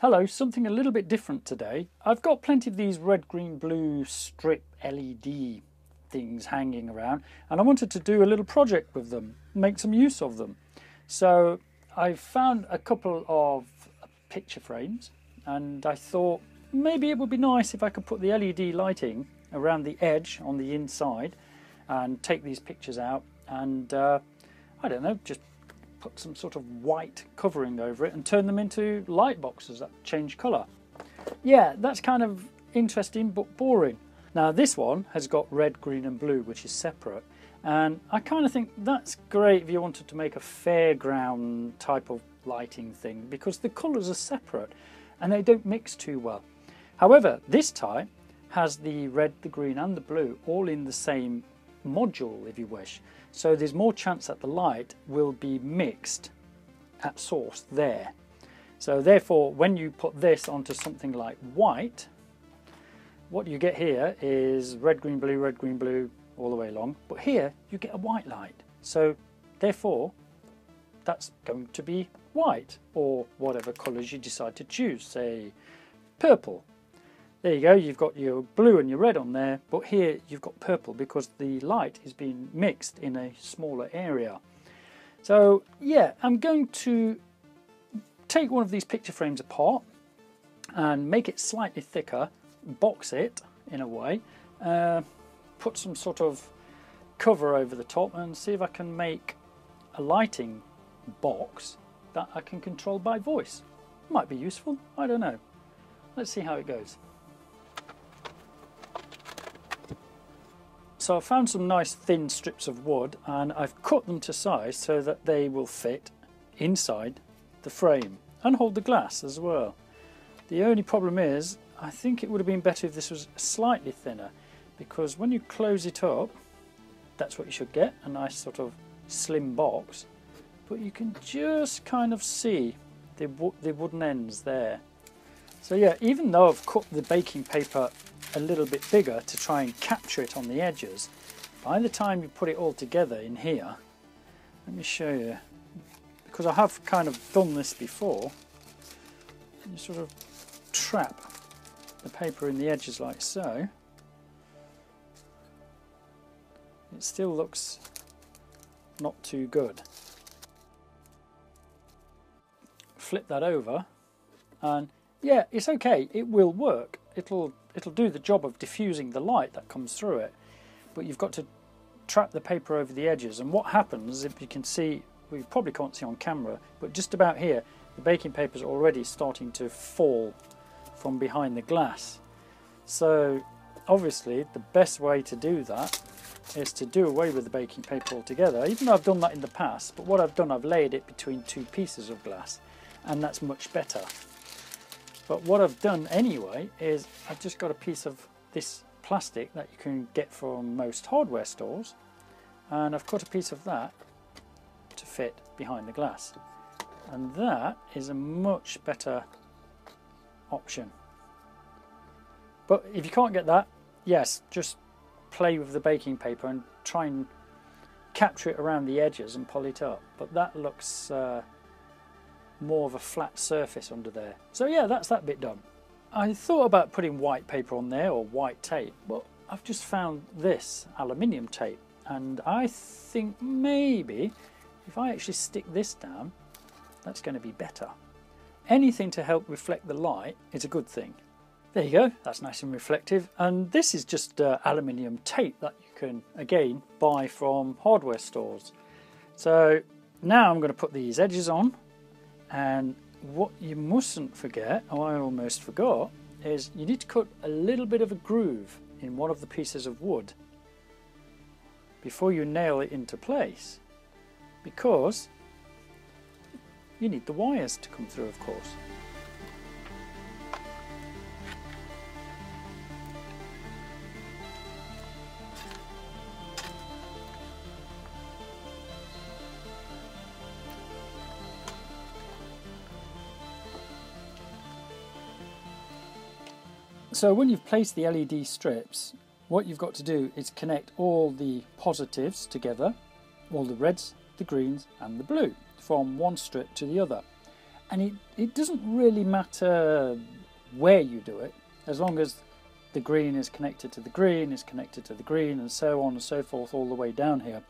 Hello, something a little bit different today. I've got plenty of these red, green, blue strip LED things hanging around and I wanted to do a little project with them, make some use of them. So I found a couple of picture frames and I thought maybe it would be nice if I could put the LED lighting around the edge on the inside and take these pictures out and uh, I don't know, just put some sort of white covering over it and turn them into light boxes that change colour. Yeah, that's kind of interesting but boring. Now this one has got red, green and blue which is separate and I kind of think that's great if you wanted to make a fairground type of lighting thing because the colours are separate and they don't mix too well. However, this type has the red, the green and the blue all in the same module if you wish. So there's more chance that the light will be mixed at source there. So therefore, when you put this onto something like white, what you get here is red, green, blue, red, green, blue all the way along. But here you get a white light. So therefore, that's going to be white or whatever colours you decide to choose, say purple there you go, you've got your blue and your red on there, but here you've got purple because the light is being mixed in a smaller area. So yeah, I'm going to take one of these picture frames apart and make it slightly thicker, box it in a way, uh, put some sort of cover over the top and see if I can make a lighting box that I can control by voice. Might be useful, I don't know. Let's see how it goes. So I found some nice thin strips of wood and I've cut them to size so that they will fit inside the frame and hold the glass as well. The only problem is I think it would have been better if this was slightly thinner because when you close it up that's what you should get, a nice sort of slim box but you can just kind of see the, the wooden ends there. So yeah, even though I've cut the baking paper a little bit bigger to try and capture it on the edges. By the time you put it all together in here, let me show you, because I have kind of done this before, you sort of trap the paper in the edges like so. It still looks not too good. Flip that over and yeah, it's okay, it will work. It'll it'll do the job of diffusing the light that comes through it but you've got to trap the paper over the edges. And what happens if you can see we probably can't see on camera but just about here the baking paper is already starting to fall from behind the glass. So obviously the best way to do that is to do away with the baking paper altogether. Even though I've done that in the past but what I've done I've laid it between two pieces of glass and that's much better but what I've done anyway is I've just got a piece of this plastic that you can get from most hardware stores and I've cut a piece of that to fit behind the glass. And that is a much better option. But if you can't get that yes just play with the baking paper and try and capture it around the edges and pull it up. But that looks uh, more of a flat surface under there. So yeah, that's that bit done. I thought about putting white paper on there or white tape, but I've just found this aluminium tape and I think maybe if I actually stick this down, that's going to be better. Anything to help reflect the light is a good thing. There you go, that's nice and reflective. And this is just uh, aluminium tape that you can, again, buy from hardware stores. So now I'm going to put these edges on and what you mustn't forget, oh I almost forgot, is you need to cut a little bit of a groove in one of the pieces of wood before you nail it into place because you need the wires to come through of course. So when you've placed the LED strips, what you've got to do is connect all the positives together, all the reds, the greens and the blue, from one strip to the other. and it, it doesn't really matter where you do it, as long as the green is connected to the green, is connected to the green, and so on and so forth all the way down here.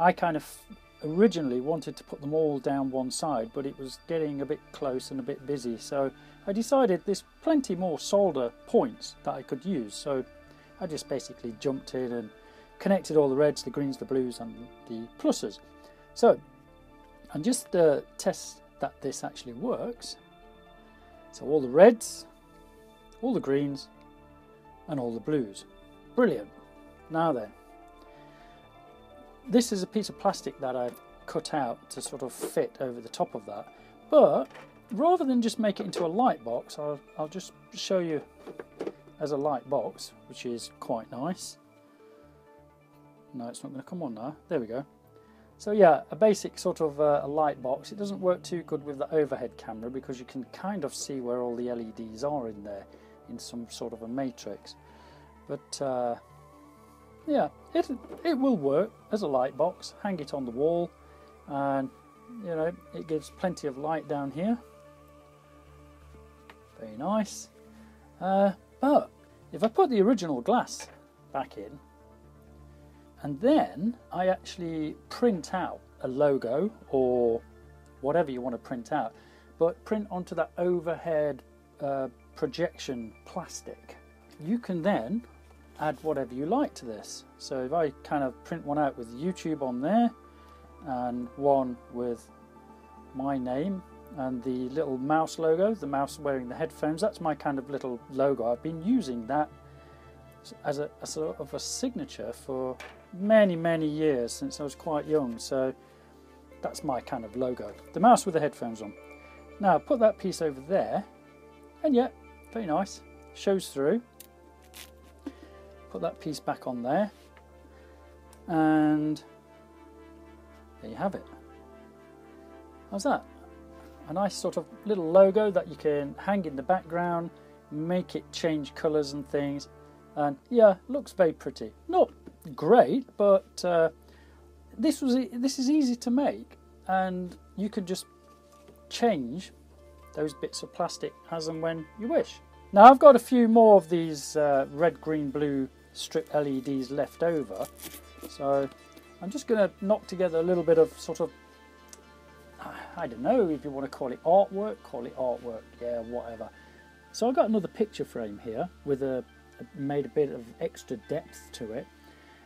I kind of originally wanted to put them all down one side, but it was getting a bit close and a bit busy, so I decided there's plenty more solder points that I could use, so I just basically jumped in and connected all the reds, the greens, the blues, and the pluses. So, and just uh, test that this actually works. So all the reds, all the greens, and all the blues. Brilliant. Now then, this is a piece of plastic that I've cut out to sort of fit over the top of that. But rather than just make it into a light box, I'll, I'll just show you as a light box, which is quite nice. No, it's not going to come on now. There we go. So yeah, a basic sort of uh, a light box. It doesn't work too good with the overhead camera because you can kind of see where all the LEDs are in there in some sort of a matrix. But uh, yeah, it, it will work as a light box. Hang it on the wall and you know, it gives plenty of light down here. Very nice. Uh, but if I put the original glass back in, and then I actually print out a logo or whatever you want to print out, but print onto that overhead uh, projection plastic. You can then add whatever you like to this. So if I kind of print one out with YouTube on there and one with my name and the little mouse logo, the mouse wearing the headphones, that's my kind of little logo. I've been using that as a, a sort of a signature for many, many years since I was quite young. So that's my kind of logo. The mouse with the headphones on. Now put that piece over there and yeah, very nice. Shows through. Put that piece back on there and there you have it. How's that? A nice sort of little logo that you can hang in the background, make it change colours and things. And yeah, looks very pretty. Not great, but uh, this was this is easy to make, and you can just change those bits of plastic as and when you wish. Now I've got a few more of these uh, red, green, blue strip LEDs left over, so I'm just going to knock together a little bit of sort of I don't know if you want to call it artwork, call it artwork, yeah, whatever. So I've got another picture frame here with a, made a bit of extra depth to it.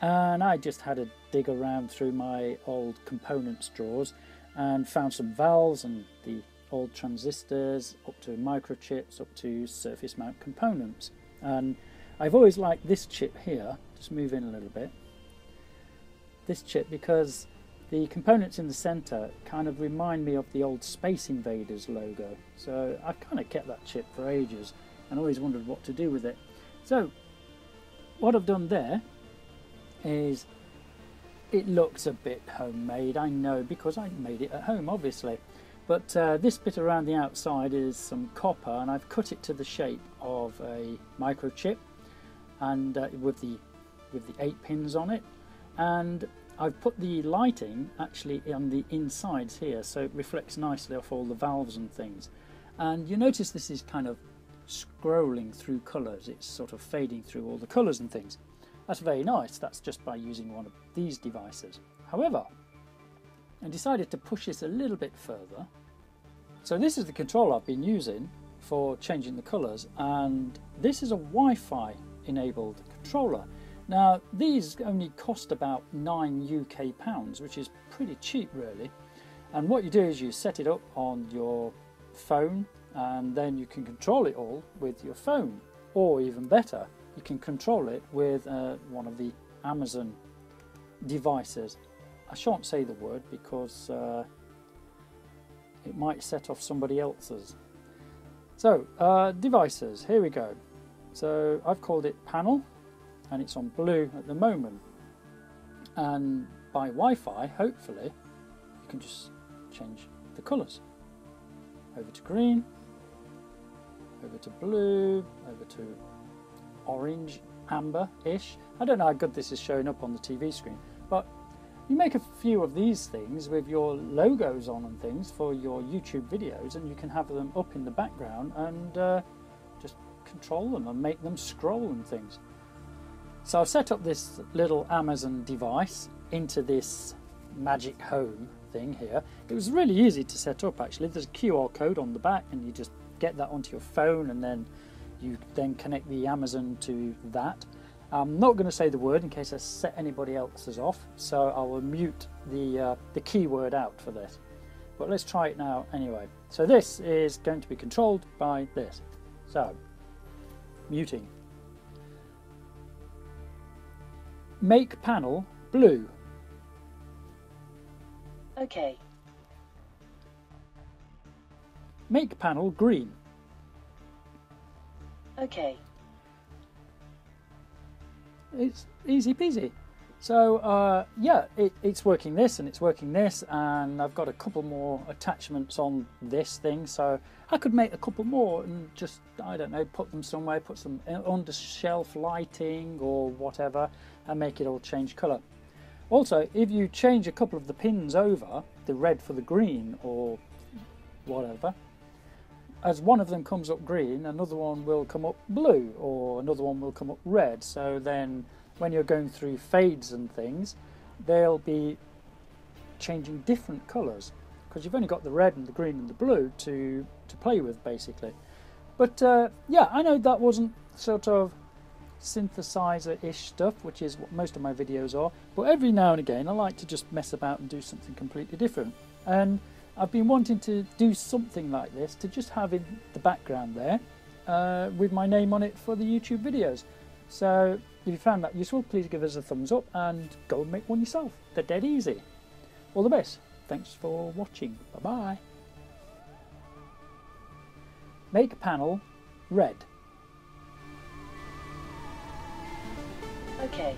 And I just had a dig around through my old components drawers and found some valves and the old transistors up to microchips up to surface mount components. And I've always liked this chip here. Just move in a little bit. This chip because the components in the center kind of remind me of the old Space Invaders logo. So I've kind of kept that chip for ages and always wondered what to do with it. So what I've done there is it looks a bit homemade I know because I made it at home obviously. But uh, this bit around the outside is some copper and I've cut it to the shape of a microchip and uh, with the with the eight pins on it. And I've put the lighting actually on the insides here so it reflects nicely off all the valves and things. And you notice this is kind of scrolling through colours. It's sort of fading through all the colours and things. That's very nice, that's just by using one of these devices. However, I decided to push this a little bit further. So this is the control I've been using for changing the colours and this is a Wi-Fi enabled controller. Now these only cost about 9 UK pounds which is pretty cheap really and what you do is you set it up on your phone and then you can control it all with your phone or even better you can control it with uh, one of the Amazon devices. I shan't say the word because uh, it might set off somebody else's. So, uh, devices, here we go. So I've called it panel and it's on blue at the moment. And by Wi-Fi, hopefully, you can just change the colours. Over to green, over to blue, over to orange, amber-ish. I don't know how good this is showing up on the TV screen, but You make a few of these things with your logos on and things for your YouTube videos, and you can have them up in the background and uh, control them and make them scroll and things. So I've set up this little Amazon device into this Magic Home thing here. It was really easy to set up actually. There's a QR code on the back, and you just get that onto your phone, and then you then connect the Amazon to that. I'm not going to say the word in case I set anybody else's off, so I will mute the, uh, the keyword out for this. But let's try it now anyway. So this is going to be controlled by this. So, muting. Make panel blue. Okay. Make panel green. Okay. it's easy peasy. So uh, yeah, it, it's working this and it's working this, and I've got a couple more attachments on this thing. So I could make a couple more and just I don't know, put them somewhere, put some under shelf lighting or whatever, and make it all change colour. Also, if you change a couple of the pins over, the red for the green or whatever, as one of them comes up green, another one will come up blue, or another one will come up red. So then, when you're going through fades and things, they'll be changing different colours because you've only got the red and the green and the blue to to play with, basically. But uh, yeah, I know that wasn't sort of synthesizer-ish stuff, which is what most of my videos are. But every now and again, I like to just mess about and do something completely different. And I've been wanting to do something like this to just have in the background there uh, with my name on it for the YouTube videos. So if you found that useful, please give us a thumbs up and go and make one yourself. They're dead easy. All the best. Thanks for watching. Bye bye. Make panel red. Okay.